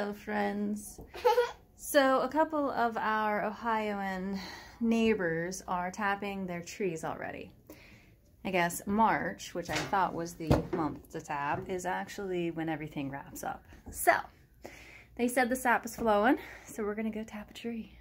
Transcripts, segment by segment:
Friends. So, a couple of our Ohioan neighbors are tapping their trees already. I guess March, which I thought was the month to tap, is actually when everything wraps up. So, they said the sap is flowing, so we're gonna go tap a tree.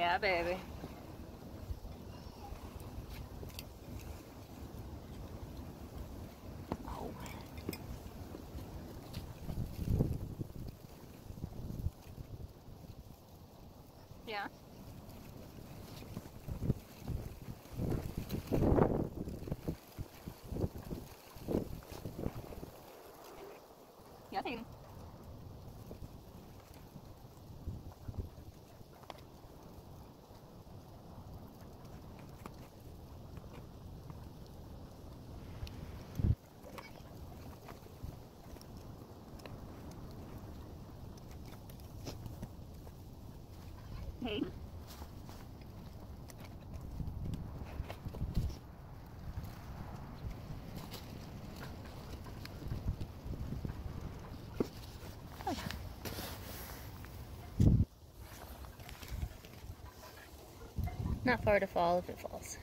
Yeah, baby. Yeah. Yeah, Not far to fall if it falls.